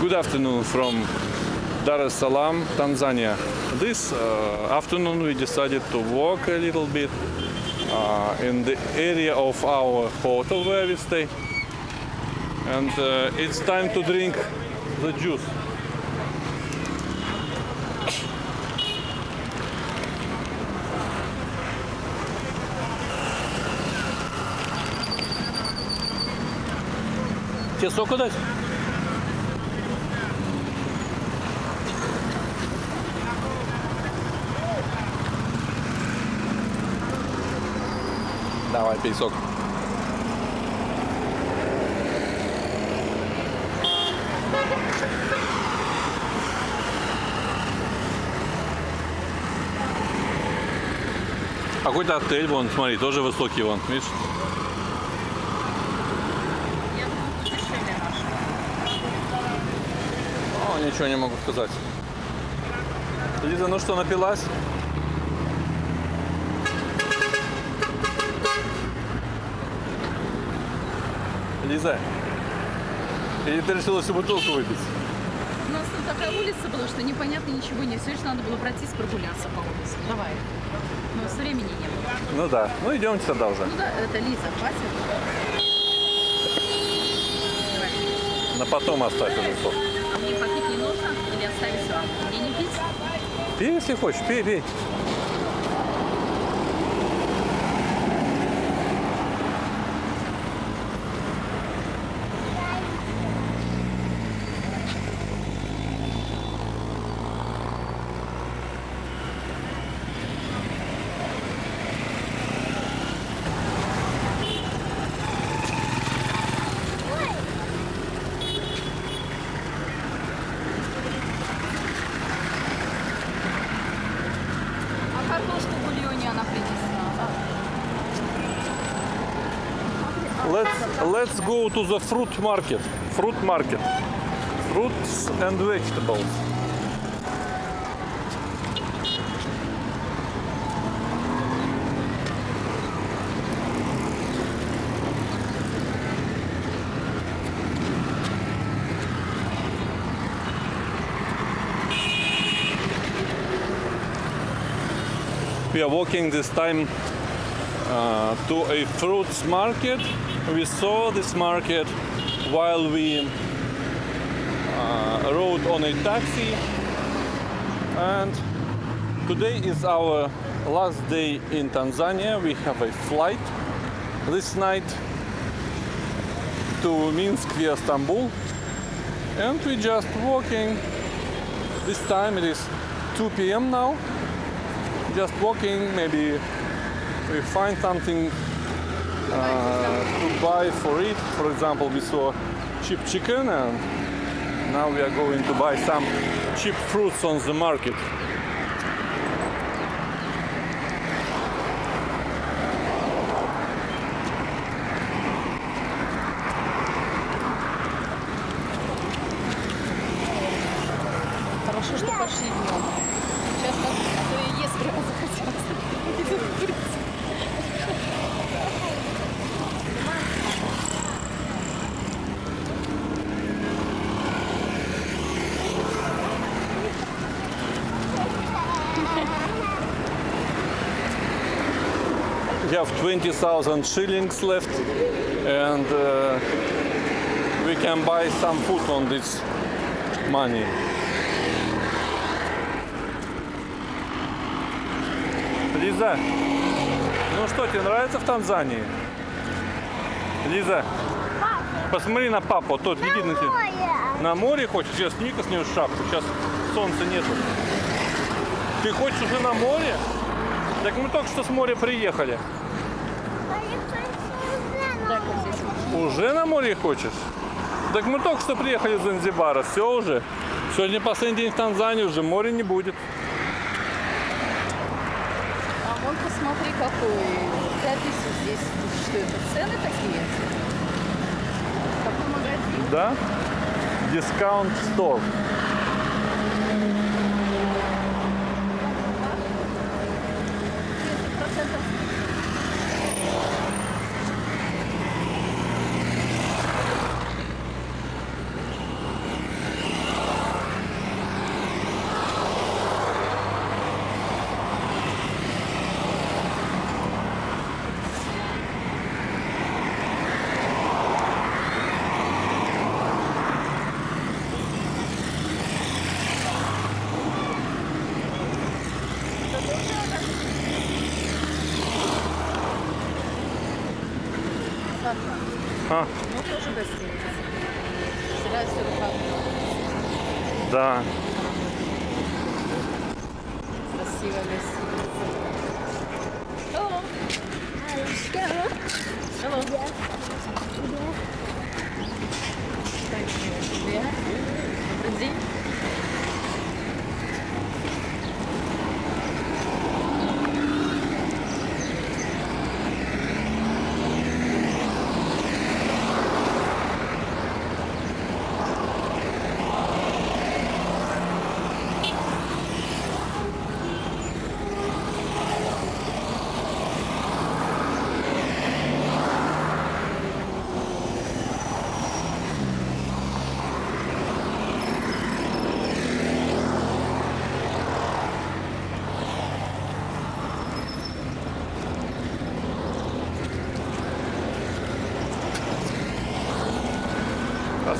Good afternoon from Dar es Salaam, Tanzania. This uh, afternoon we decided to walk a little bit uh, in the area of our hotel where we stay. And uh, it's time to drink the juice. Тебе соку дать? Давай, пей сок. Какой-то отель, вон, смотри, тоже высокий, вон, видишь? О, ничего не могу сказать. Лиза, ну что, напилась? Лиза, или ты решила всю бутылку выпить? У нас там такая улица была, что непонятно ничего нет. Все лишь надо было пройтись прогуляться по улице. Давай. Но с времени не было. Ну да, ну идемте тогда уже. Ну да, это Лиза, хватит. Давай. На потом оставь этот сок. А мне попить не нужно или оставить вам? Мне не пить? Пей, если хочешь, пей, пей. Let's go to the fruit market. Fruit market. Fruits and vegetables. We are walking this time uh, to a fruits market. We saw this market while we uh, rode on a taxi, and today is our last day in Tanzania. We have a flight this night to Minsk via Istanbul, and we just walking. This time it is 2 p.m. now. Just walking, maybe we find something to buy for it. For example, we saw cheap chicken and now we are going to buy some cheap fruits on the market. Have 20,000 shillings left and uh, we can buy some food on this money. Лиза, ну что, тебе нравится в Танзании? Лиза, посмотри на папу, тот глядит на тебя. На море хочешь? Сейчас Ника снес шапку, сейчас солнца нету. Ты хочешь уже на море? Так мы только что с моря приехали. Так вот здесь. Уже на море хочешь? Так мы только что приехали из Занзибара, все уже. Сегодня последний день в Танзании, уже моря не будет. А вон посмотри, какой. 5000 здесь. Что это, цены такие? Какой магазин? Да? Дискаунт стор. процентов А, Ну, тоже гостиница. Вселяются руками. да. Красивая гостиница. Hello. Hello. Привет. Добрый день.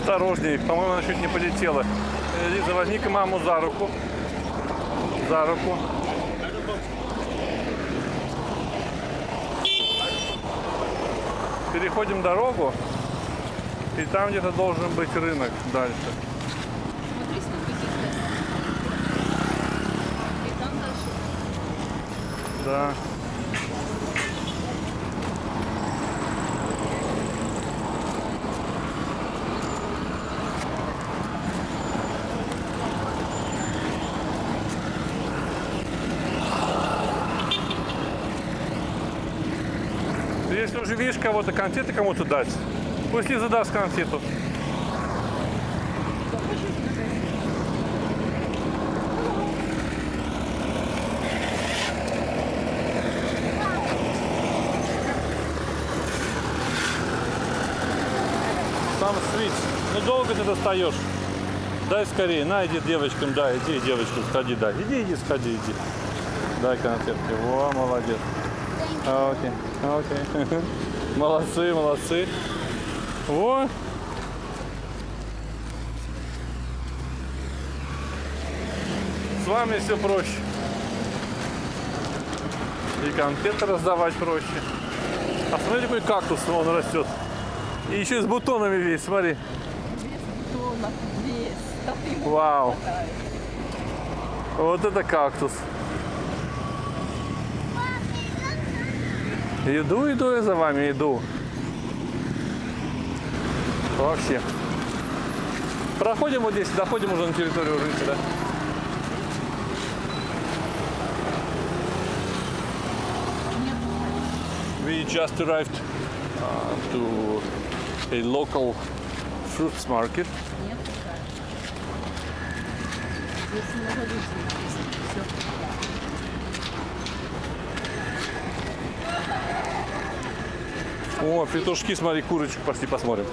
Осторожней, по-моему, она чуть не полетела. Э, Лиза, возьми-ка маму за руку. За руку. Переходим дорогу, и там где-то должен быть рынок дальше. Да. Если уже видишь кого-то конфеты кому-то дать, пусть Лиза даст конфету. Сам свич. Ну долго ты достаешь. Дай скорее. На, иди девочкам, да, иди девочкам, сходи, да. Иди, иди, сходи, иди. Дай конфетки. Во, молодец. А, Окей, окей. Молодцы, молодцы. Во. С вами все проще. И конфеты раздавать проще. А смотри, какой кактус он растет. И еще и с бутонами весь, смотри. Тонов весь. Да ты ему Вау. хватает. Вот это кактус. Иду, иду я за вами, иду. Вообще. Проходим вот здесь, доходим уже на территорию рынка, да? We just arrived uh, to a local fruits market. Нет, такая. Здесь много О, петушки, смотри, курочку пошли посмотрим.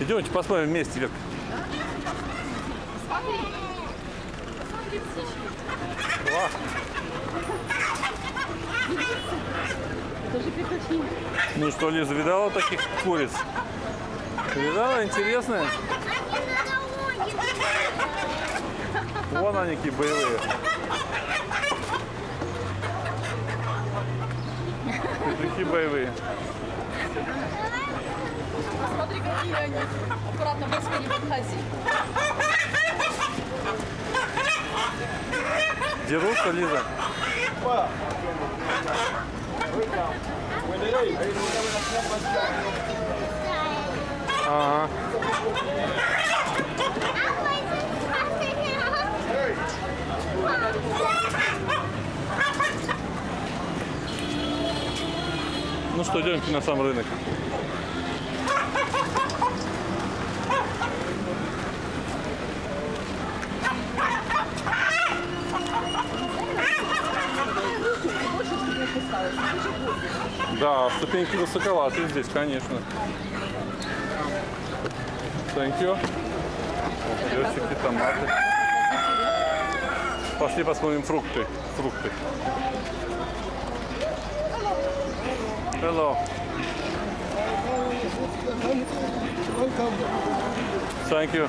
Идемте посмотрим вместе, петухи. Ну что, Лиза, видала таких куриц? Видала? Интересная? Вон они какие боевые. Петухи боевые. Смотри, какие они. Аккуратно, близко не подходи. Дерутся, Лиза? Ага. Ну что, идемте на сам рынок. Да, ступеньки высоковаты здесь, конечно. Thank you. Перчики, томаты. Пошли посмотрим фрукты. Фрукты. Hello. Thank you.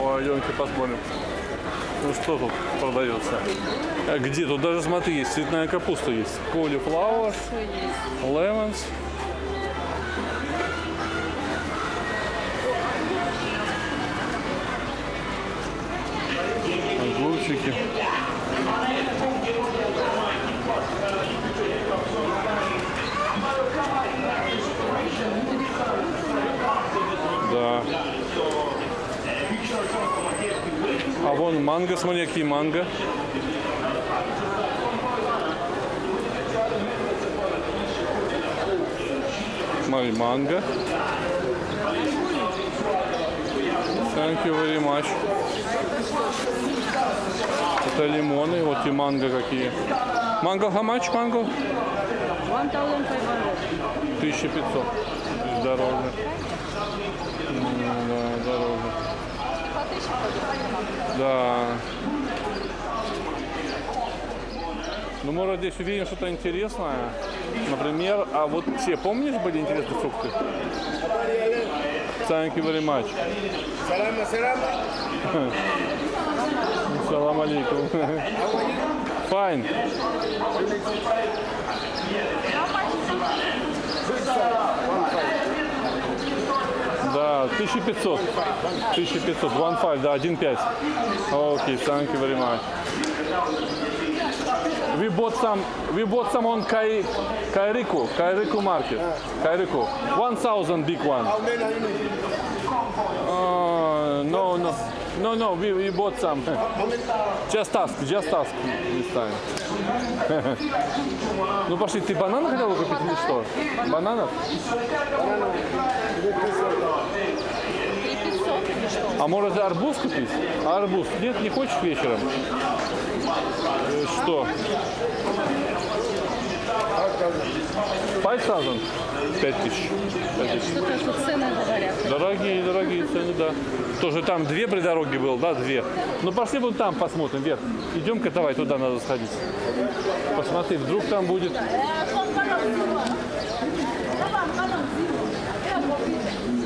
О, идемте посмотрим. Ну что тут продается? А где? Тут даже, смотри, есть цветная капуста есть. Cauliflower, lemons. Огурчики. Да. А вон манго, смотри, какие манго. Смотри, манго. Thank you very much. Это лимоны, вот и манго какие. Манго how much манго? 1500. Дорого. Да. Ну, может, здесь увидим что-то интересное. Например, а вот те, помнишь, были интересные фрукты? Thank you very much. Salama, salama. Салам алейкум. Fine. Да, 1500. 1500. One five, да, 1.5. Окей, thank you very much. We bought some, we bought some on Kai, Kairiku, Kairiku market. Kairiku. 1000 big one. How many are you? Uh, no, no, no, no. We, we bought some. Just ask, just ask this time. Ну пошли, ты бананы хотел купить или что? Бананов? 3500 или что? А может арбуз купить? А арбуз? Нет, не хочешь вечером? Э, Что? Пять тысяч. Пять тысяч. Что-то тут цены говорят. Дорогие, дорогие цены, да. Тоже там две при дороге было, да, две. Ну пошли вон там посмотрим, вверх. Идем-ка давай, туда надо сходить. Посмотри, вдруг там будет...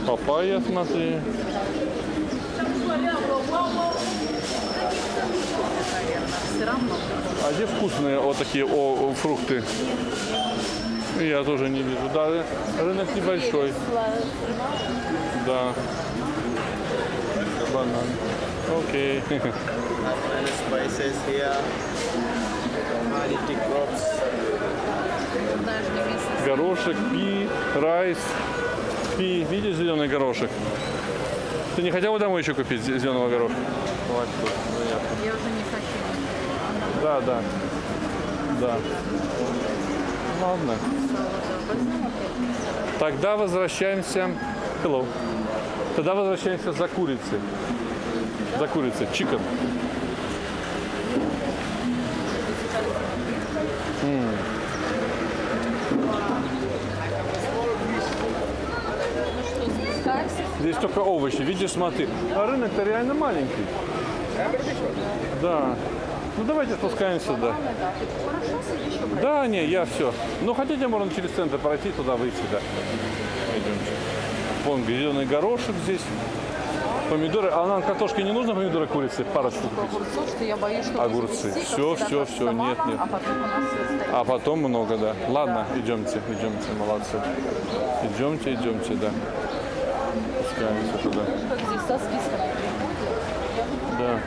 Папайя, смотри. А где вкусные вот такие о, фрукты? Я тоже не вижу. Да, рынок небольшой. Да. Банан. Окей. Горошек, пи, райс. Пи. Видишь зеленый горошек? Ты не хотел бы домой еще купить зе- зеленого горошка? Хватит. Ну. Я уже не хочу. Да, да. Да. Ладно. Тогда возвращаемся. Hello. Тогда возвращаемся за курицей. За курицей. Чикен. Ну что, спускаемся? Здесь только овощи. Видишь, смотри. А рынок-то реально маленький. Да. Ну давайте спускаемся, да. Да, Да, не, я все. Ну хотите, можно через центр пройти, туда выйти, да. Пойдемте. Вон зеленый горошек здесь. Помидоры. А нам картошки не нужно, помидоры, курицы? Парочку купить. огурцов, что я боюсь, что Огурцы. всё, кажется всё, нет, нет. А потом у нас. А потом много, да. Ладно, идемте, идемте, молодцы. Идемте, идемте, да. Спускаемся туда. Как здесь со списком. Да.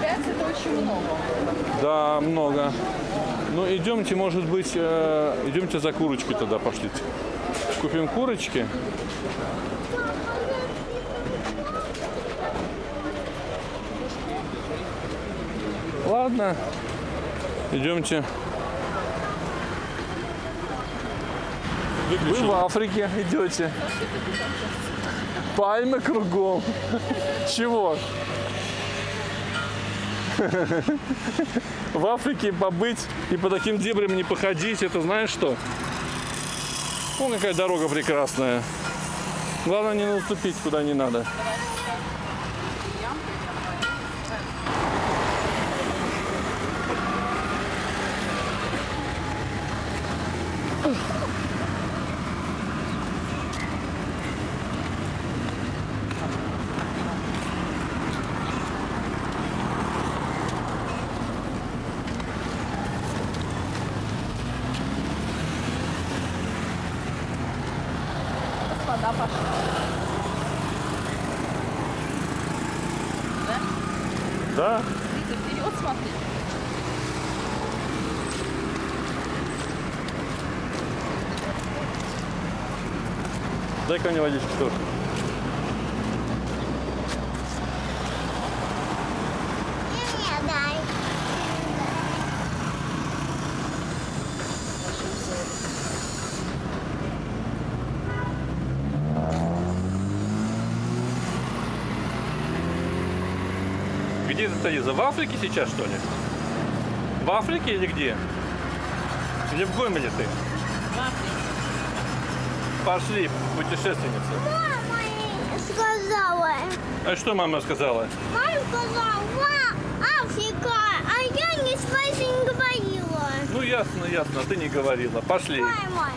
Пять это очень много. Да, много. Ну, идемте, может быть, э, идемте за курочкой тогда пошлите. Купим курочки. Ладно, идемте. Вы в Африке идете. Пальмы кругом. Чего? в Африке побыть и по таким дебрям не походить, это знаешь что? Вон какая дорога прекрасная. Главное не наступить куда не надо. да, пошли. Да? Да? Смотрите, вперед смотрите. Дай-ка мне водички тоже. Где ты стоишь? В Африке сейчас, что ли? В Африке или где? Или в Гомеле ты? Пошли, путешественница. Мама сказала. А что мама сказала? Мама сказала, «Ва, Африка, а я не спайся не говорила. Ну ясно, ясно, ты не говорила. Пошли. Пальма.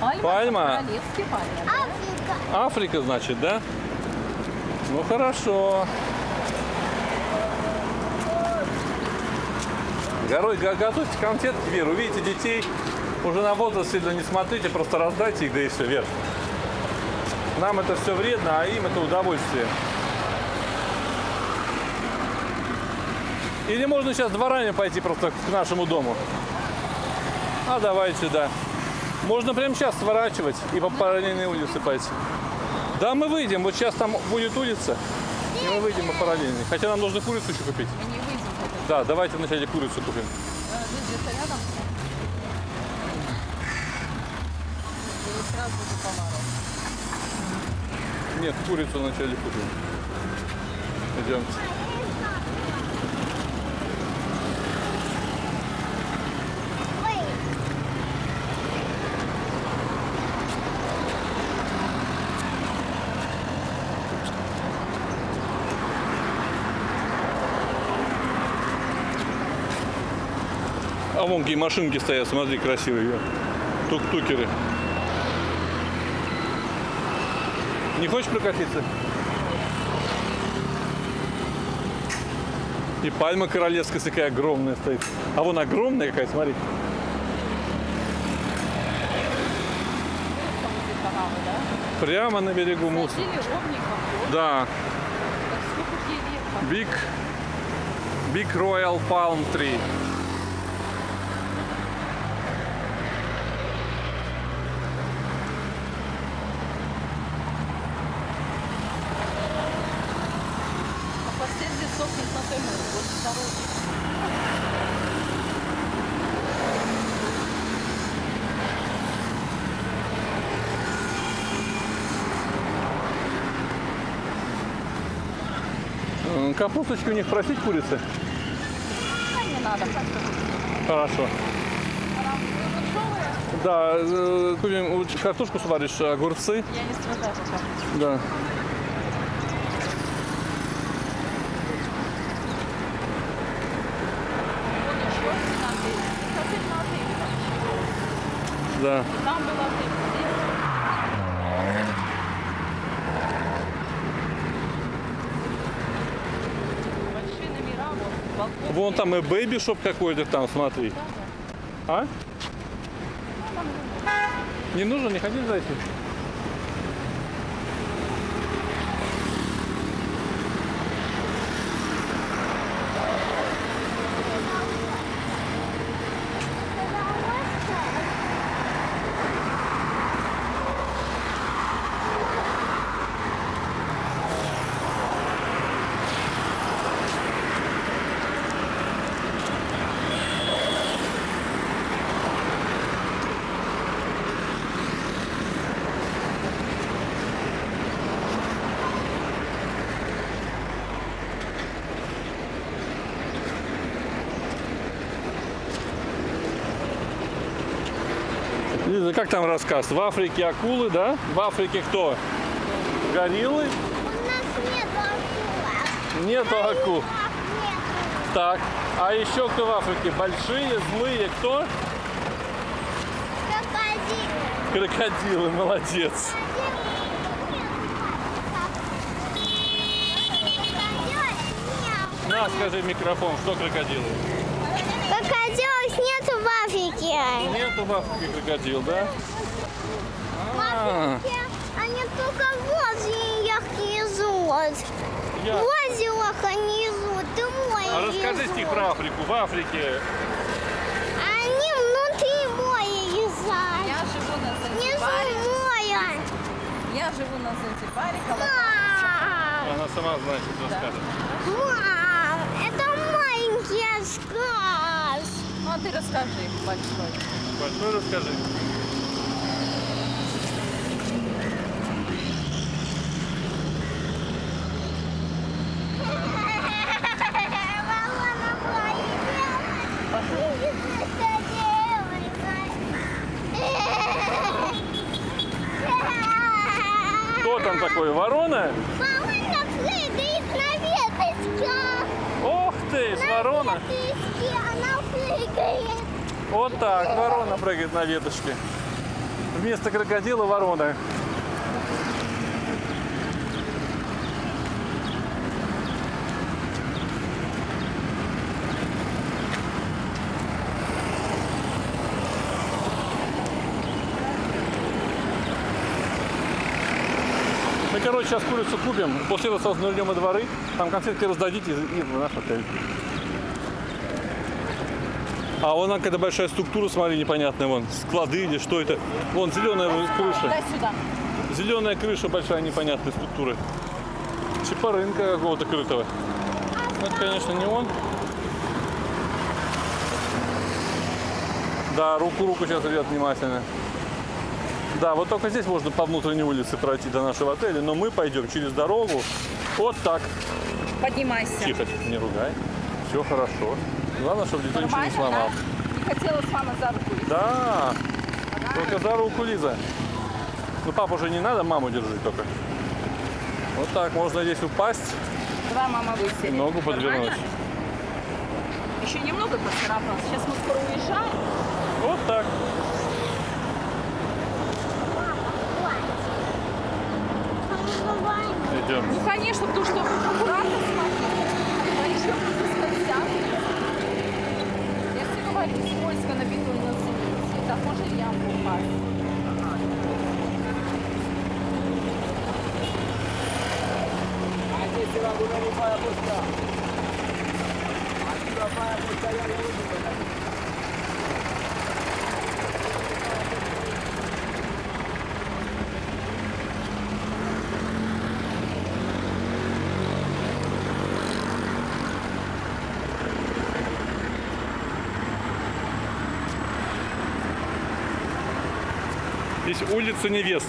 Пальма. Пальма. Африка. Африка, значит, да? Ну хорошо. Горой, го- готовьте конфетки, Вера. Увидите детей, уже на возраст сильно не смотрите, просто раздайте их, да и все, Вер. Нам это все вредно, а им это удовольствие. Или можно сейчас дворами пойти просто к нашему дому. А давайте, да. Можно прямо сейчас сворачивать и по параллельной улице пойти. Да, мы выйдем. Вот сейчас там будет улица, и мы выйдем по параллельной. Хотя нам нужно курицу еще купить. Вот Да, давайте вначале курицу купим. Сразу за поворот. Нет, курицу вначале купим. Идемте. А вон какие машинки стоят, смотри, красивые. Тук-тукеры. Не хочешь прокатиться? И пальма королевская такая огромная стоит. А вон огромная какая, смотри. Прямо на берегу ровненько. Да. Big, Big Royal Palm Tree. А постель здесь сохнет на той море. Вот дороги. М, Капусточки у них просить курицы? Не надо. Хорошо. Да, э, купим картошку сваришь, огурцы. Я не страдаю. Да. Вот еще один отель. Хотели на отеле там еще. Да. Там был отель. здесь. Большие номера, вот, балкон. Вон там и бэйби шоп какой-то там, смотри. А? Не нужно, не хотите зайти? Лиза, как там рассказ? В Африке акулы, да? В Африке кто? Гориллы? у нас нет акул. Нет. Так. А еще кто в Африке? Большие, злые, кто? Крокодилы. Крокодилы, молодец. На, скажи в микрофон, что крокодилы? В Африке. Нету в Африке крокодил, да? В А, Африке они только в озере внизу. Я... В озерах внизу, ты мой А расскажи стих про Африку. В Африке Они внутри моря лежат. Я живу на Занзибаре. моря. Я живу на Занзибаре, Калаканя. Мам, она сама знает, что Да. скажет. мам, это маленький сказ. Ну, а ты расскажи большой. Большой расскажи. Кто там такой? Ворона? Ворона прыгает на веточках. Ох ты, На ворона. веточке она прыгает. Вот так, ворона прыгает на веточке. Вместо крокодила ворона. Мы, короче, сейчас курицу купим. После этого сразу нырнем во дворы. Там конфетки раздадите и в наш отель. А вон она какая-то большая структура, смотри, непонятная, вон, склады или что это. Вон, зеленая крыша. Дай сюда. Зеленая крыша большая непонятной структуры. Типа рынка какого-то крытого. Ну, Это, конечно, не он. Да, руку руку сейчас, ребят, внимательно. Да, вот только здесь можно по внутренней улице пройти до нашего отеля, но мы пойдем через дорогу. Вот так. Поднимайся. Тихо, не ругай. Все хорошо. Главное, чтобы никто ничего не сломал. да? Не хотела с мамой за руку. идти. Да, только за руку Лиза. Ну, папу уже не надо, маму держи только. Вот так, можно здесь упасть, Давай, мама, высели. ногу подвернуть. Нормально? Еще немного поцарапалась. Сейчас мы скоро уезжаем. Вот так. Идем. Ну, конечно, потому что аккуратно смотри. Acestea va bună din foaia pustă. Acestea va foaia pustă, iar e unul. Здесь улица невест.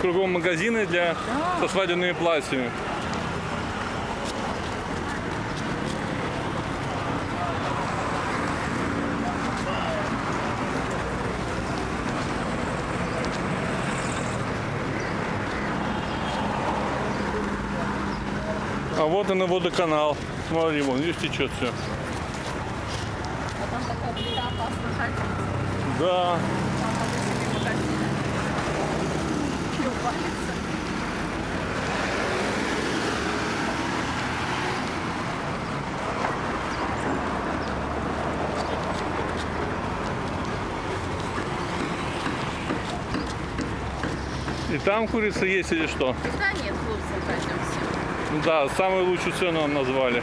Кругом магазины для со свадебными платьями. А вот он и водоканал. Смотри, вон, видишь, течет все. А там такая плита ходить. Да. Мама высели магазины. И там курица есть или что? Да нет, пройдемся. Ну Да, самую лучшую цену нам назвали.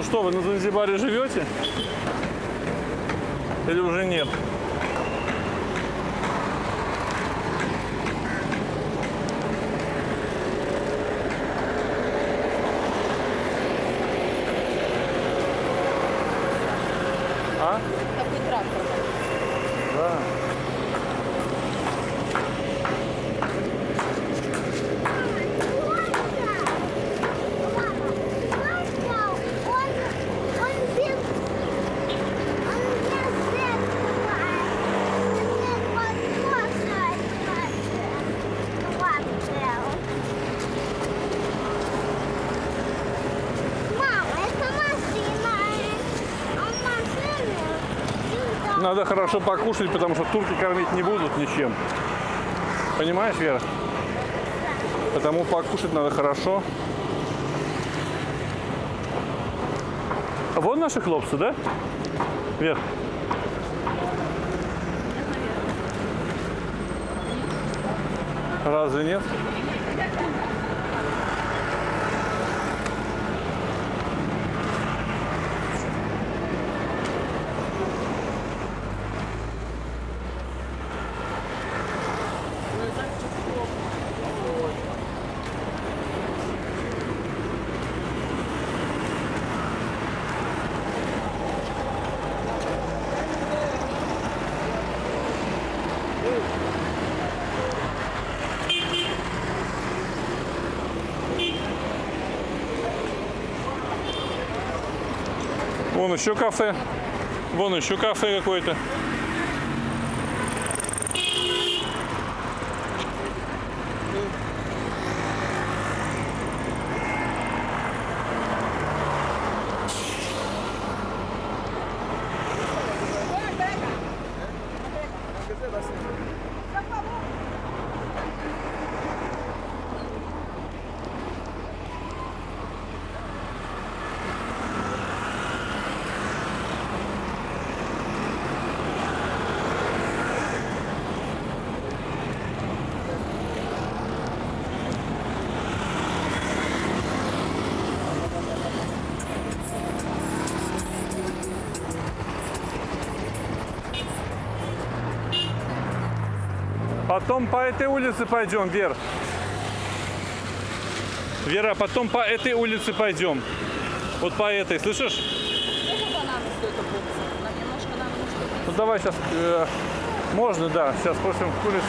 Ну что, вы на Занзибаре живете? Или уже нет? А? Такой трактор. Да. Мама, это машина. А машина? Надо хорошо покушать, потому что турки кормить не будут ничем. Понимаешь, Вера? Потому покушать надо хорошо. Вот наши хлопцы, да? Вверх. Разве нет? Вон еще кафе. Вон еще кафе какое-то. Потом по этой улице пойдем вверх. Вера, потом по этой улице пойдем. Вот по этой, слышишь? Ну давай сейчас. можно, да. Сейчас спросим курицу.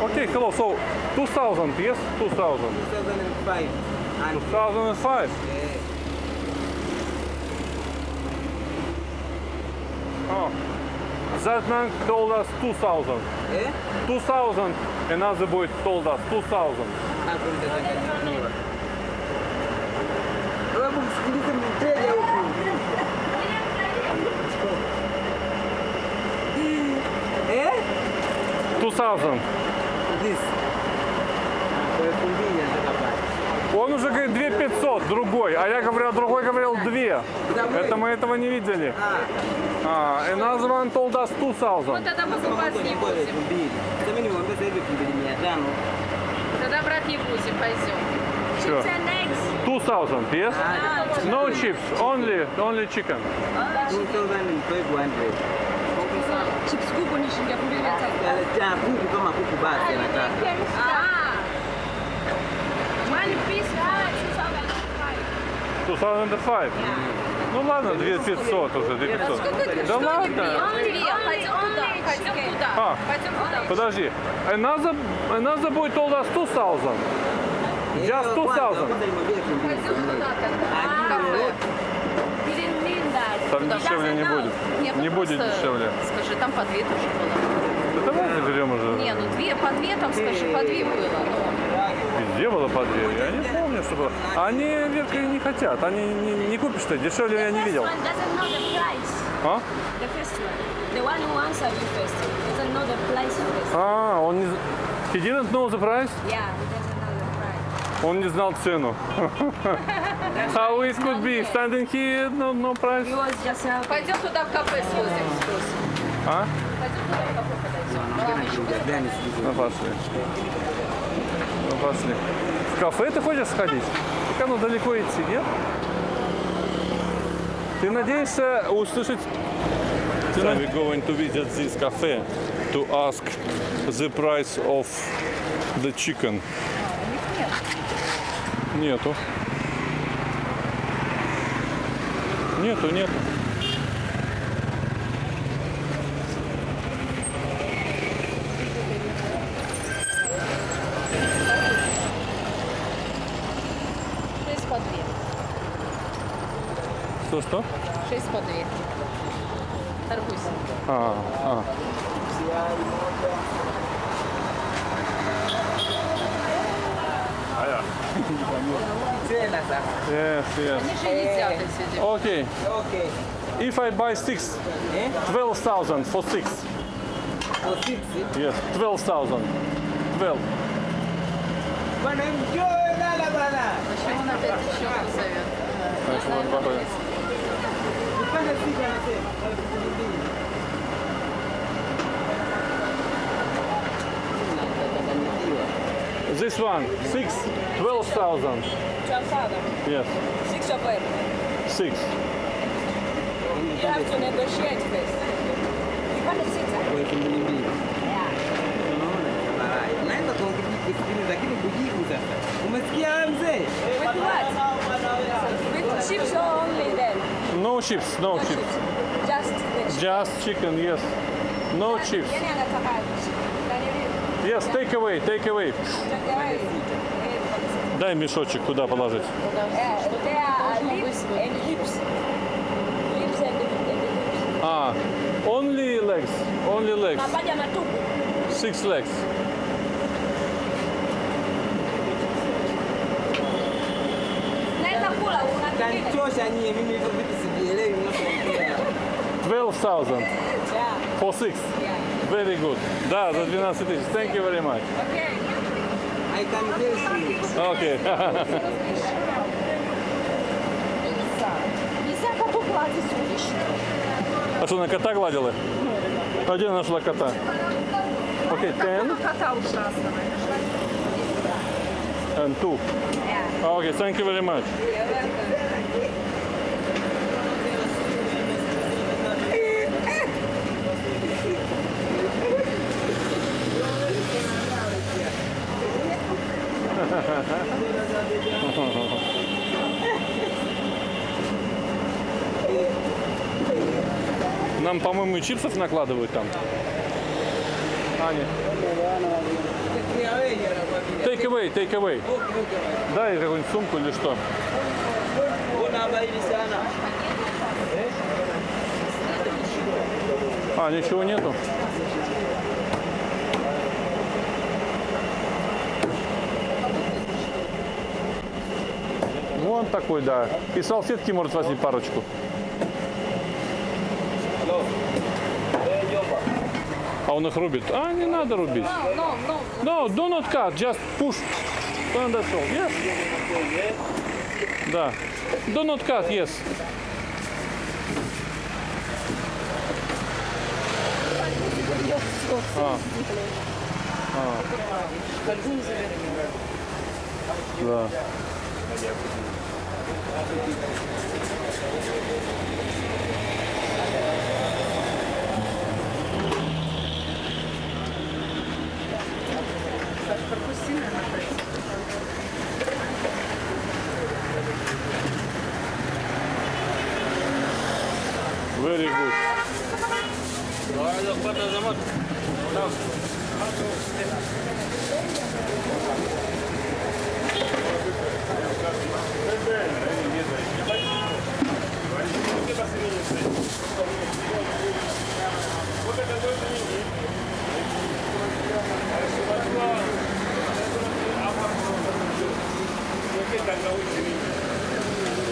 Okay, hello. So 2000, yes? 2000. 2005 and 2005. That man told us 2000. eh? 2000. Another boy told us 2000. I'm from the Tanzania. Hebu msikilize mteja huku. Eh? 2000. This. Он уже говорит 2500, другой. А я говорил, другой говорил 2. Это мы этого не видели. А, another one told us 2000. Ну тогда покупать не будем. Тогда брать не будем, пойдем. Всё. 2000, yes? Ah, No chips, only, only chicken. 2500. Chips kubwa ni shilingi elfu mbili mia tano. Kaletea kuku kama kuku basi anataka. Ah. One piece for 2005. Ну ладно, 2500 уже, 2500. Да ладно. Две. Пойдем туда. Пойдем туда. А. Подожди. Another, another boy told us 2000. Just 2000. Kwanza nimwambia elfu mbili. Пойдем туда тогда. Кафе. Там дешевле не будет. Ну Не будет дешевле. Скажи, там по две тоже было. Да давай берем уже. Не, ну две, по две там, скажи, по две было. Ну, Везде было по две. Я не помню, что было. Они, Верка, не хотят. Они не, не купишь что дешевле я не видел. А? А, он не... He didn't know the price? Yeah, he doesn't know the price. Он не знал цену. How it could be? Standing here, no, no price. Uh, пойдем туда в кафе сходим, спросим. А? Пойдем туда в кафе подойдем. Ну пошли. Пошли. В кафе ты хочешь сходить? Так оно далеко идти, нет? Ты надеешься услышать... We're going to visit this cafe to ask the price of the chicken. Нету. Нету, нету. Шесть по две. Что-что? Шесть по две. Торгуйся. А, а. Tena sasa. Yes, yes. Они же едят эти Okay. Okay. If I buy six, Eh? 12,000 for six. for six. Yes, 12,000. 12. Bwana njoo lala bwana. Почему он опять еще позовет? Значит, вот такое. Upande sita anasema. This one, 6, 12,000. 12,000. Yes, Six of them. 6. You have to negotiate first. Upande sita. Kwa elfu mbili mbili. Unaona balaa. Naenda kusikiliza lakini kujibu sasa. Umesikia mzee? With what? With chips or only then? No chips, no No chips. chips. Just the chips. Just chicken, yes. No chips. Yani anataka nani Yes, take away, take away. Chakawai. Дай мешочек, куда положить. Uh, there are lips and hips. Lips and, and hips. А, only legs, only legs. Mapaja matupu. Six legs. Kanichosha nyie mimi hivyo vitu sivielewi mnapoongea. 12,000 Yeah. for six. Yeah. Very good. Да, за 12 тысяч. Thank you very much. Okay. I can bless you. Okay. А что, на кота гладила? А где нашла кота? Окей, ten Кота ужасного. and two. Okay, thank you very much. Нам, по-моему, чипсов накладывают там. Аня. Take away, take away. Дай какую-нибудь сумку или что. А, ничего нету. Вон такой, да. И салфетки может возьми парочку. Он их рубит. А, не надо рубить. No, no. No, do not cut, just push. And that's all. Yes. Да. Do not cut, yes. А. А. Да. Very good.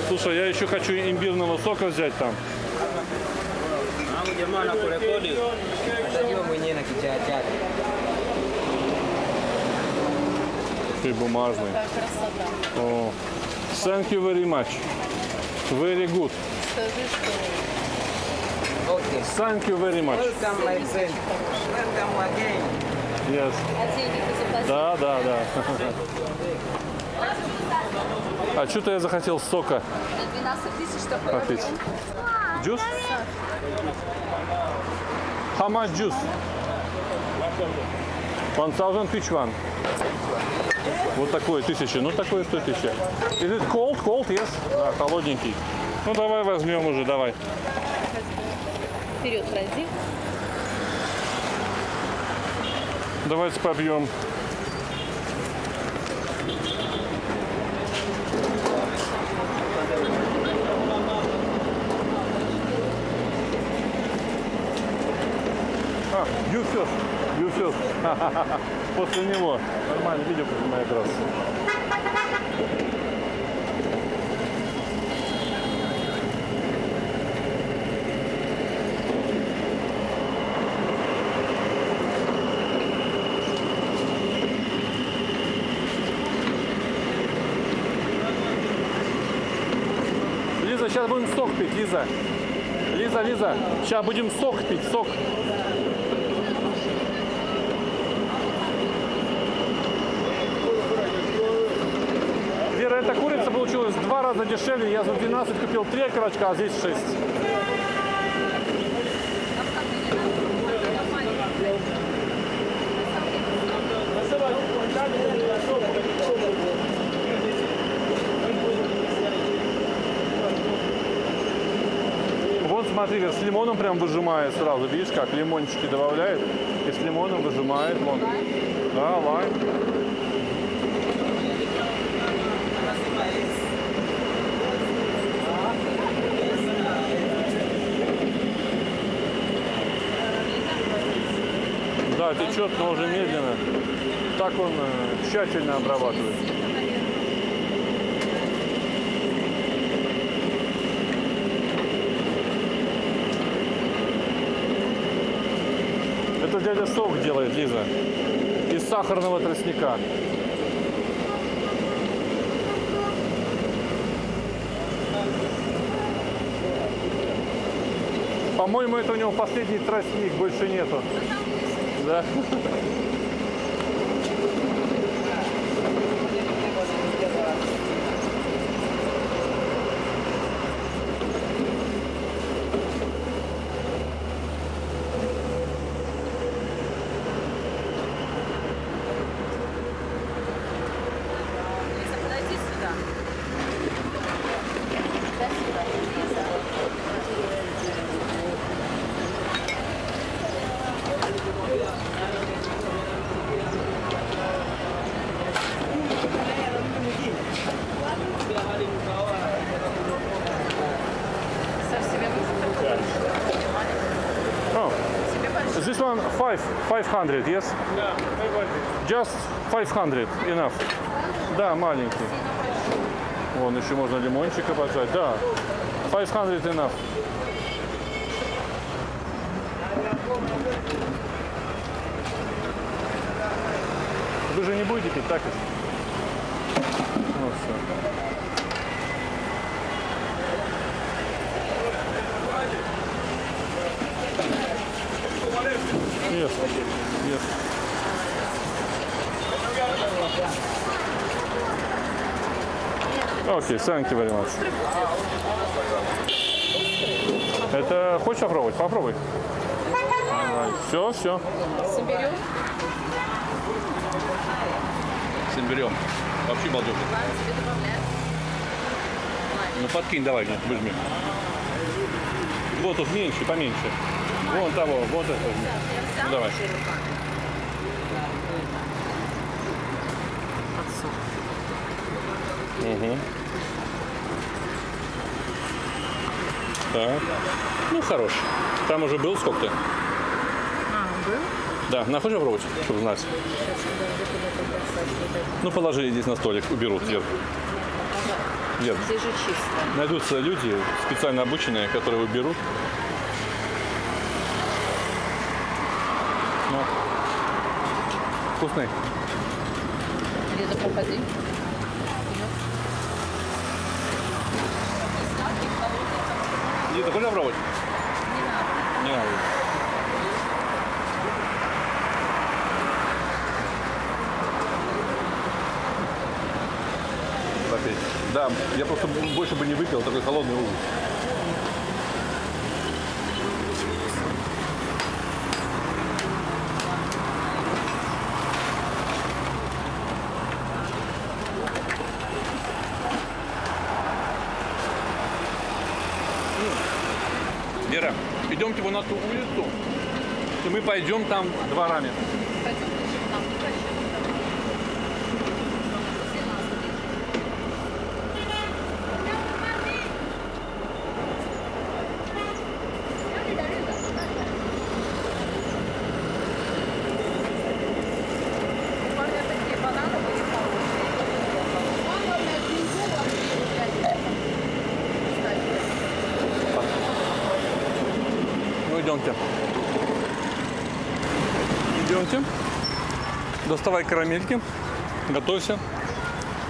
Слушай, я еще хочу имбирного сока взять там. Ты бумажный. О. Thank you very much. Very good. Скажи, что Okay. Thank you very much. Welcome my friend. Welcome again. Yes. а. Да, да, да. А что-то я захотел сока На 12 тысяч такой попить. Juice? How much juice? One thousand each one. Вот такой тысяча. Ну такой стоит тысяча. Is it cold? Cold, yes? Да, холодненький. Ну давай возьмем уже, давай. Вперед пройди. Давайте побьем. Юсюс, Юсюс, После него. Нормально, видео поднимает раз. Лиза, сейчас будем сок пить, Лиза. Лиза, Лиза, сейчас будем сок пить, сок. В два раза дешевле. Я за 12 купил 3 окорочка, а здесь 6. Вот смотри, с лимоном прям выжимает сразу. Видишь, как лимончики добавляет и с лимоном выжимает. Вон. Да, лайм. Течет, но уже медленно. Так он э, тщательно обрабатывает. Это дядя сок делает, Лиза. Из сахарного тростника. По-моему, это у него последний тростник, больше нету. Да. Лиза, подойди сюда. Дай сюда. Лиза. Сэр, себе нужно такое Oh, Себе большой. this one five, 500, yes? Just 500, enough. Да, маленький. Вон еще можно лимончика поджать. Да, 500 enough. Вы же не будете пить, так ведь? Ну, все. Yes. Yes. Окей, thank you very much. Это хочешь попробовать? Попробуй. Все, все. Соберем. Берем. Вообще балдеж. Ну подкинь давай мне, выжми. Вот тут меньше, поменьше. Вон того, вот это. Ну давай. Угу. Так. Ну, хорош. Там уже был сколько-то? А, был? Да, на хочешь попробовать, чтобы знать? Ну, положи здесь на столик, уберут вверх. Вверх. Здесь же чисто. Найдутся люди, специально обученные, которые уберут. Вкусный. Лиза, проходи. Лиза, хочешь попробовать? Не надо. Попей. Да, я просто больше бы не выпил, такой холодный ужас. Вера, вон на ту улицу, и мы пойдем там дворами. Пойдем ближе к нам. такие бананы были Ну, идемте. Идемте. Доставай карамельки. Готовься.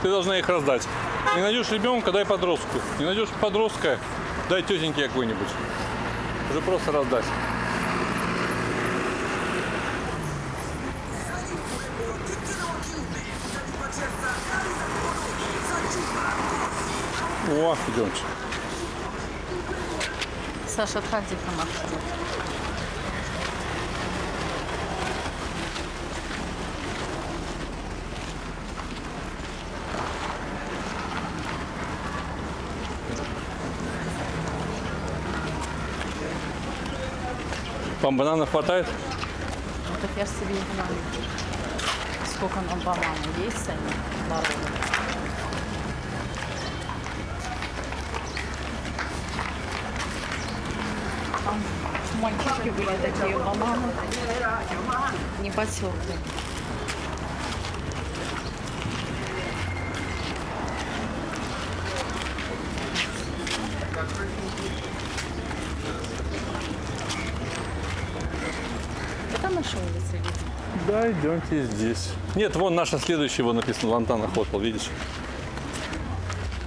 Ты должна их раздать. Не найдешь ребенка, дай подростку. Не найдешь подростка, дай тетеньке какой-нибудь. Уже просто раздать. О, идемте. Саша, отходи по маршруту. Вам бананов хватает? Ну так я ж себе не знаю. Сколько нам бананы есть они мороженые. Там мальчишки были такие бананы. Не потекли. Это наша улица, видимо. Да, идемте здесь. Нет, вон наша следующая, вон написано, Лантана Хотел, видишь?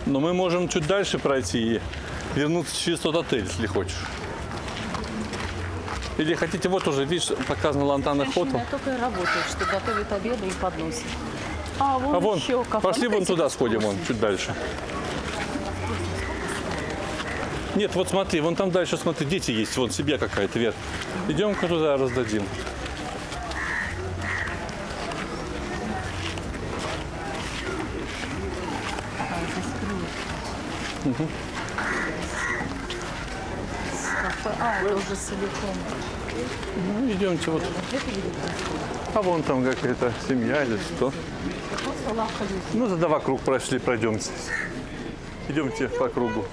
Но мы можем чуть дальше пройти и вернуться через тот отель, если хочешь. Или хотите, вот уже, видишь, показано Лантана Хотел. Только и работает, что готовит обеды и подносит. А вон, А вон, еще кафе. пошли вон туда сходим, вон, чуть дальше. Нет, вот смотри, вон там дальше, смотри, дети есть, вон себе какая-то вверх. Идем-ка туда раздадим. Кафе. А, это уже целиком. Ну, идемте вот. А вон там какая-то семья или что. Ну, тогда вокруг прошли, пройдемте. Идемте по кругу.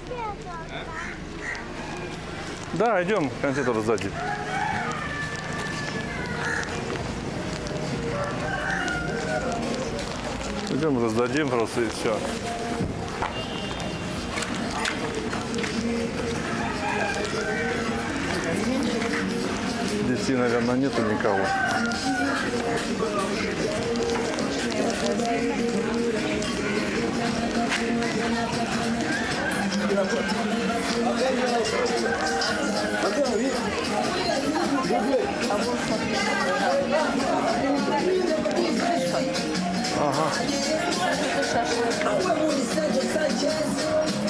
Да, идем, конфету раздадим. Идем раздадим просто и все. Детей, наверное, нету никого.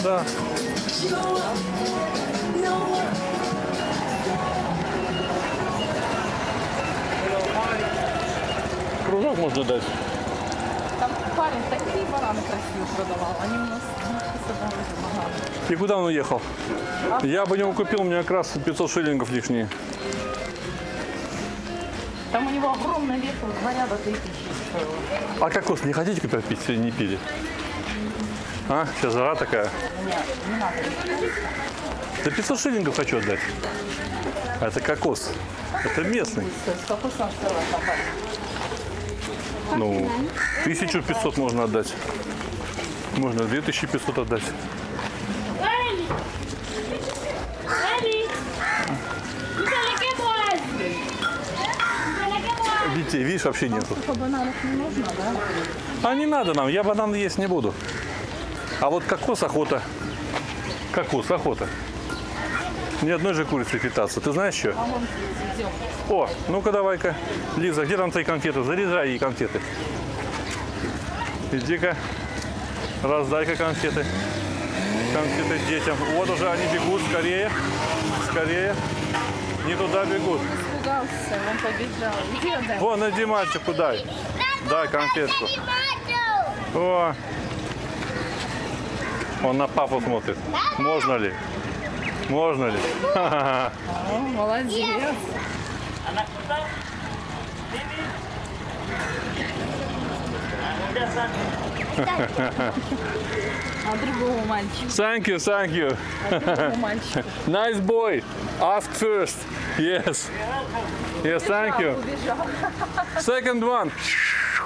Да. Кружок можно дать. Там парень такие бананы красивые продавал. Они у нас с собой бананы. И куда он уехал? Я бы него купил, у меня как раз 500 шиллингов лишние. Там у него огромная ветка, говорят, до 3000 стоила. А кокос не хотите когда пить или не пили? А, сейчас жара такая. Нет, не надо. За 500 шиллингов хочу отдать. А это кокос. Это местный. Сам стоила компания? Ну, 1500 можно отдать. Можно 2500 отдать. Детей, видишь, вообще нету. А не надо нам, я банан есть не буду. А вот кокос охота. Кокос охота. Ни одной же курицы питаться. Ты знаешь что? О, ну-ка давай-ка. Лиза, где там твои конфеты? Заряжай ей конфеты. Иди-ка. Раздай-ка конфеты. Конфеты детям. Вот уже они бегут. Скорее. Скорее. Не туда бегут. Испугался, он побежал. Иди отдай. Вон, иди мальчику дай. Дай конфетку. О. Он на папу смотрит. Можно ли? Можно ли? О, молодец. А другому мальчику, Thank you, thank you. мальчику. Nice boy. Ask first. Yes. Yes, thank you. Second one.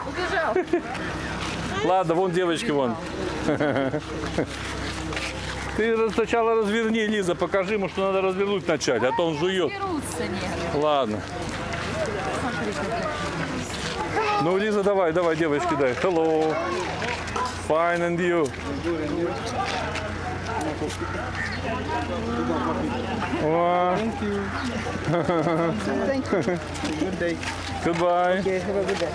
убежал. Ладно, вон девочки вон. Ты сначала разверни, Лиза, покажи ему, что надо развернуть вначале, а то он жует. Ладно. Ну, Лиза, давай, давай, девочки, дай. Hello. Fine and you? Wow. Thank you. Thank you. Good day. Goodbye. Okay, have a good day.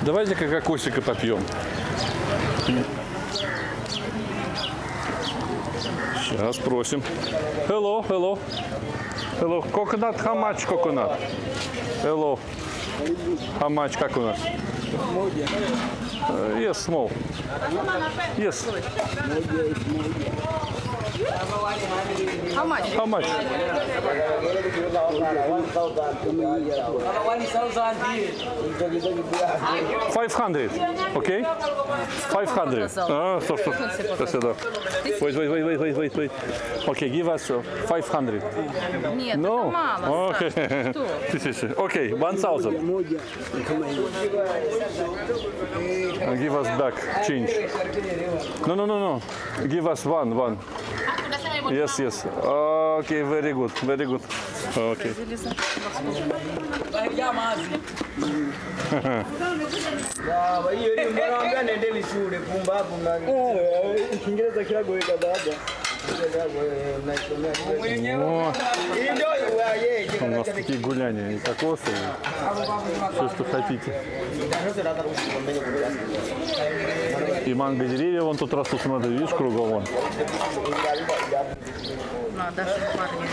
Давайте-ка кокосика попьем. Сейчас спросим. Hello, hello. Hello. Coconut, how much coconut? Hello. How much coconut? Uh, yes, small. Yes. How much? How much? Five hundred. Okay? Five hundred. Ah, so, so. Спасибо. Wait, wait, wait, wait, wait, wait, wait. Okay, give us uh, five hundred. Нет, No. это мало. Okay. Саша, Что? This is- Okay, one thousand. Give us back change. No, no, no, no. Give us one, one. Yes, yes. Okay, very good, very good. Okay. О, у нас такие гуляния и кокосы, и все, что хотите. И манго деревья вон тут растут, смотри, видишь, кругом вон. Надо, чтобы парни.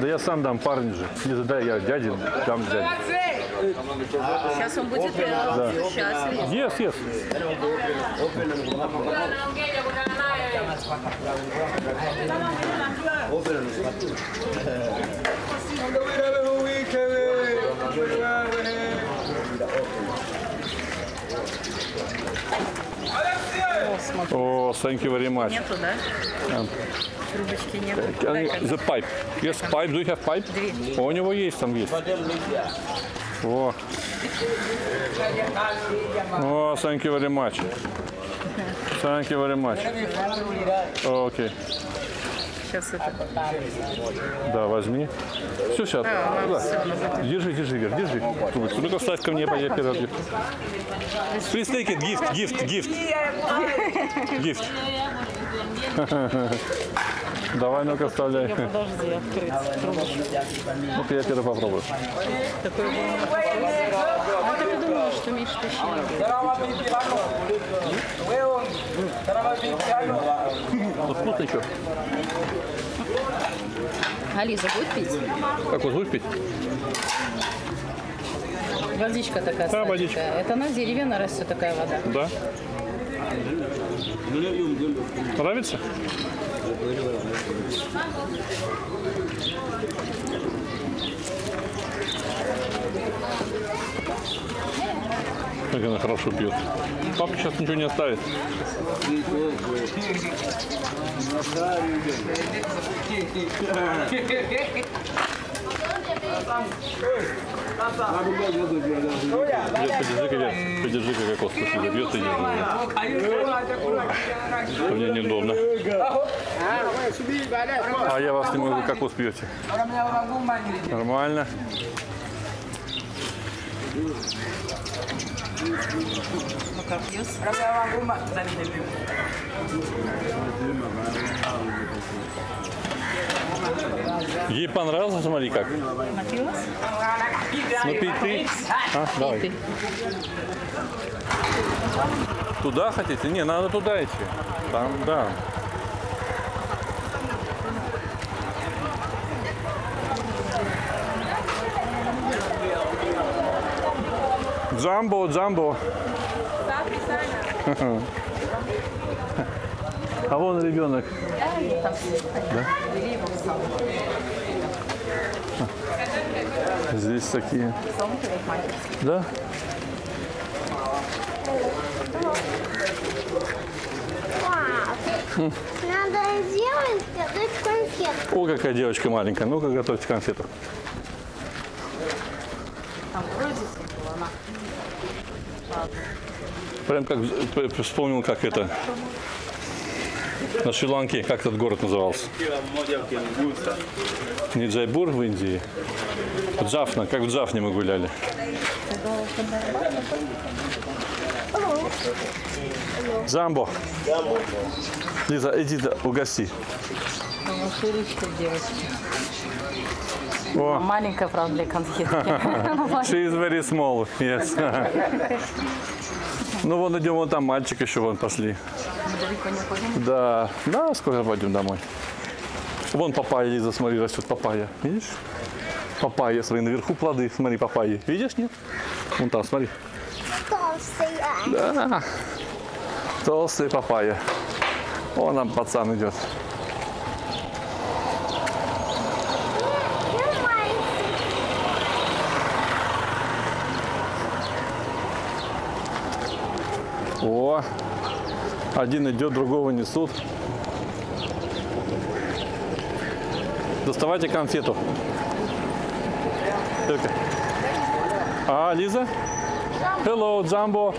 Да я сам дам парень же. Не задай, я дядин, дам дядя. Сейчас он будет э, счастлив. Yes, yes. О, thank you very much. Нету, да? Трубочки нету. Они- The pipe. Yes, pipe. Do you have pipe? О, у него есть, там есть. О. О, thank you very much. Thank you very much. Окей. Сейчас это. Да, возьми. Все, сейчас. Да. Держи, держи, Вер, держи. трубочку. Ну-ка, вставь ко мне, я отбью. Please take it, gift, gift, gift. Gift. Давай, ну-ка, вставляй. Подожди, открыть трубочку. Ну-ка, я первый попробую. Такой был. А так и думала, что Миша тащил. Ну, вкусно что? Алиса будет пить? Как вот будешь пить? Водичка такая Да, водичка. Это она растет такая вода. Да. Нравится? Как она хорошо пьет. Папа сейчас ничего не оставит. Подержи-ка, Вер, подержи-ка кокос, если бьет, и держи. Мне неудобно. А я вас не могу, кокос пьете. Нормально. Ну как пьешь? Ей понравилось, смотри как. Напилась? Ты. А, давай. Ты. Туда хотите? Не, надо туда идти. Там, да. Джамбо, джамбо. А вон ребенок. Да? Здесь такие. Да? Надо сделать, готовить конфет. О, какая девочка маленькая. Ну-ка, готовьте конфету. Там вроде была она. Прям как вспомнил, как это. На Шри-Ланке, как этот город назывался? Не Джайбур в Индии. Джафна, как в Джафне мы гуляли. Джамбо. Лиза, иди да, угости. Ширичка девочки. О, Маленькая, правда, для конфетки. she is very small, yes. Ну, вон идем, вон там мальчик еще вон пошли. Далеко не ходим. Да, да, скоро пойдем домой. Вон папайя, Лиза, смотри, растет папайя. Видишь? Папайя, смотри, наверху плоды, смотри, папайи. Видишь, нет? Вон там, смотри. Толстая. Да. Толстая папайя. Вон нам пацан идет. Один идет, другого несут. Доставайте конфету. Только. А, Лиза? Hello, Джамбо.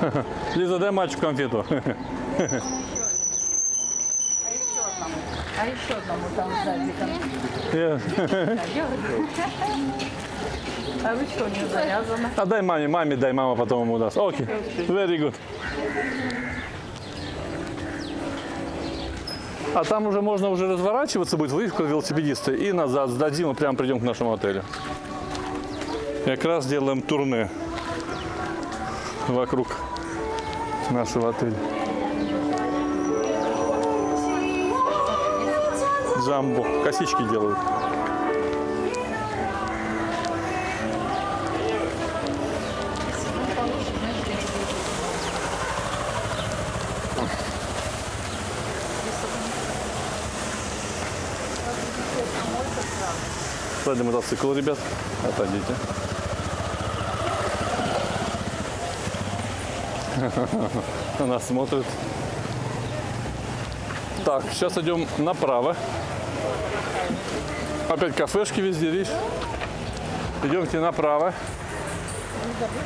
Лиза, дай мальчику конфету. А еще одному там сзади. там. Yeah. А вы что, не завязано? А дай маме, маме дай, мама потом ему даст. Окей, very good. А там уже можно уже разворачиваться будет, выехать велосипедисты и назад сдадим и прямо придем к нашему отелю. Как раз делаем турне вокруг нашего отеля. Джамбо. Косички делают. Сзади мотоцикл, ребят. Отойдите. На нас смотрят. Так, сейчас идем направо. Опять кафешки везде, видишь? Идемте направо.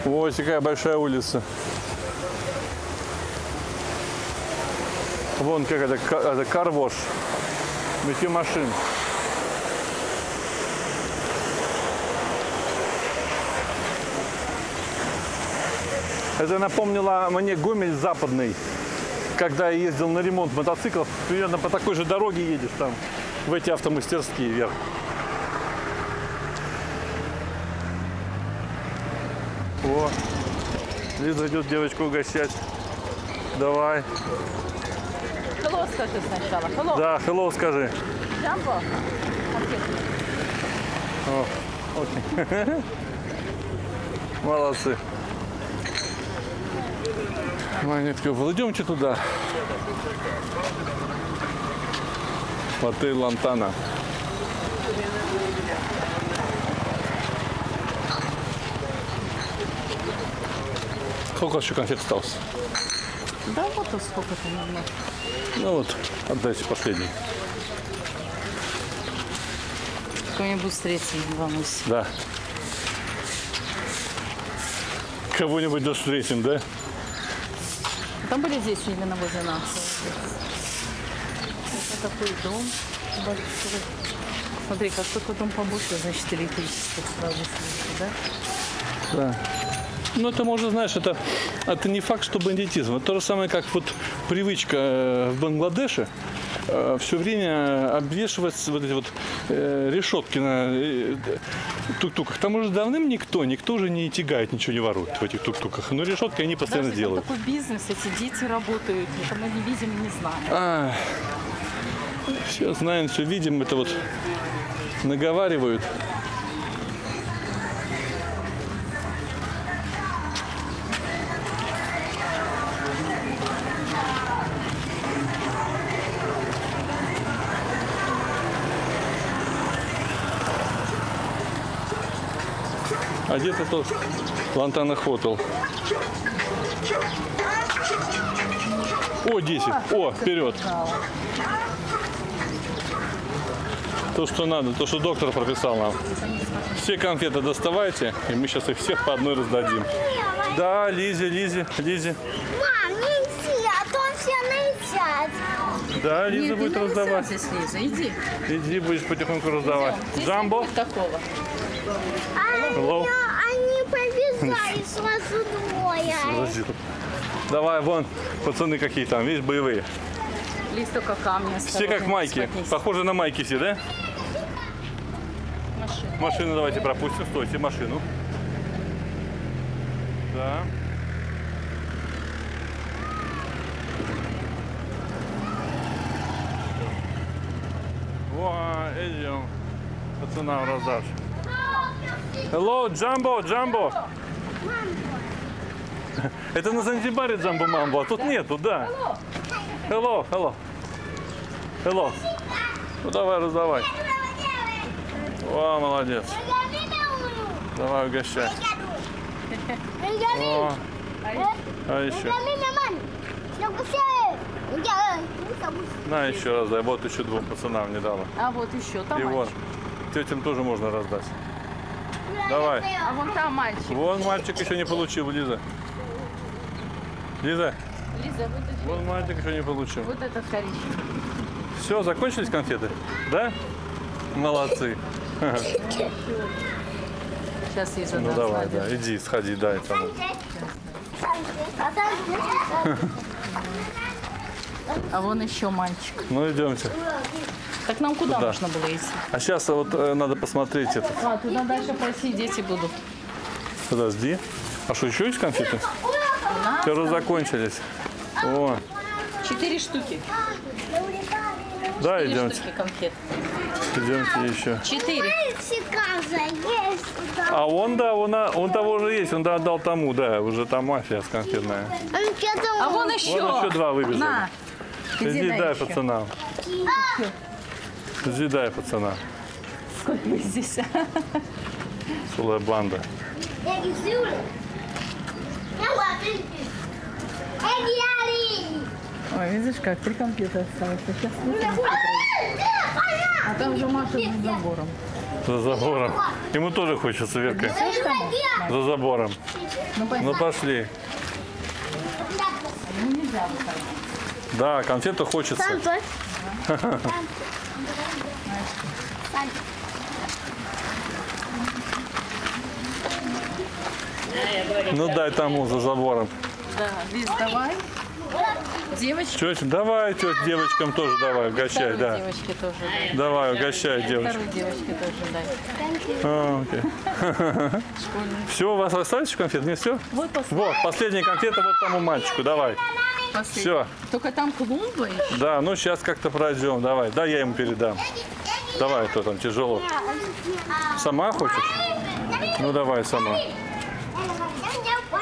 Ой, какая большая улица. Вон как это, это карвош. Мытье машин. Это напомнило мне Гомель западный, когда я ездил на ремонт мотоциклов. Примерно по такой же дороге едешь там, в эти автомастерские вверх. О, Лиза идет девочку угощать. Давай. Hello скажи сначала. Hello. Да, hello скажи. Джамбо. Конфетки. Молодцы. Монетка, идемте туда. Отель Лантана. Сколько еще конфет осталось? Да вот сколько-то немного. Ну вот, отдайте последний. Кого-нибудь встретим, волнуйся. Да. Кого-нибудь да встретим, да? Там были здесь именно возле нас. Это такой дом большой. Смотри, как только дом побольше, значит электричество сразу слышу, да? Ну, это можно, знаешь, это, это не факт, что бандитизм. Это то же самое, как вот привычка э, в Бангладеше все время обвешивать вот эти вот э, решетки на э, тук-туках. Там уже давным никто, никто уже не тягает, ничего не ворует в этих тук-туках. Но решетки они постоянно там делают. такой бизнес, эти дети работают, это мы не видим и не знаем. А, все знаем, все видим, это вот наговаривают. А где-то тот Лантана Хотел. О, 10. О, вперед. То, что надо, то, что доктор прописал нам. Все конфеты доставайте, и мы сейчас их всех по одной раздадим. Да, Лизе, Лизе, Лизе. Мам, нельзя, а то все нельзя. Да, Лиза Нет, будет не раздавать. здесь, Лиза, иди. Иди, будешь потихоньку раздавать. Джамбо? не такого. А Hello. они побежали сразу двое. Давай, вон, пацаны какие там, видишь, боевые. Лиз только камни Все как майки. Похожи на майки все, да? Машина. Машину давайте пропустим. Стойте, машину. Да. Во, идем. Пацанам раздашь. Hello, Джамбо, Джамбо. Это на Занзибаре Джамбо Мамбо, а тут нету, да. Hello, hello. Hello. Ну давай, раздавай. О, молодец. Давай, угощай. О, а еще. На еще раздай. Вот еще двум пацанам не дала. А вот еще там И вон. Тетям тоже можно раздать. Давай. А вон там мальчик. Вон мальчик еще не получил, Лиза. Лиза, Лиза, вот, это- вон мальчик еще не получил. вот этот коричневый. Все, закончились конфеты? Да? Молодцы. Сейчас Лиза Ну давай, да, иди, сходи, дай тому. А вон еще мальчик. Ну идемте. Так нам куда Туда. нужно было идти? А сейчас вот э, надо посмотреть это. А, туда дальше пройти дети будут. Подожди. А что, еще есть конфеты? Все уже закончились. О, Четыре штуки. да, Четыре идемте. штуки конфет. Идемте еще. Четыре. А он, да, он, а, он того же есть, он да, отдал тому, да, уже там мафия с конфетная. А вон еще. Вон еще два выбежали. На. Иди дай еще. пацанам. Иди дай пацанам. Сколько их здесь? Целая банда. Ой, видишь как, три конфеты осталось. А сейчас А там же Маша за забором. За забором. Ему тоже хочется, Верка. За забором. Ну. Ну пошли. Ну, нельзя. Да, конфету хочется. Ну дай тому за забором. Да, Лиз, давай. Девочки. Тетя, давай, тетя, девочкам тоже давай, угощай, да. девочке тоже дай. Давай, угощай, девочке тоже дай. А, окей. Все, у вас остались еще конфеты? Не все? Вот последний. Вот, последняя конфета вот тому мальчику, давай. Все, Только там клумба еще. да, ну сейчас как-то пройдем, давай. Да, я ему передам. Давай, то там тяжело. Сама хочешь? Ну давай сама.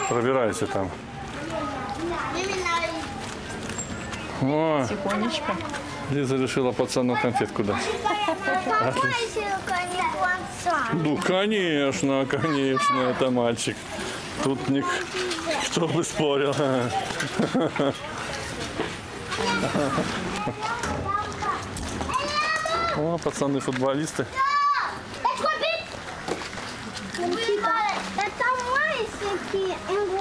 Пробирайся там. О, Тихонечко. Лиза решила пацану конфетку дать. Ну, конечно, конечно, это мальчик. Тут кто бы спорил. О, пацаны футболисты. Это мальчики, им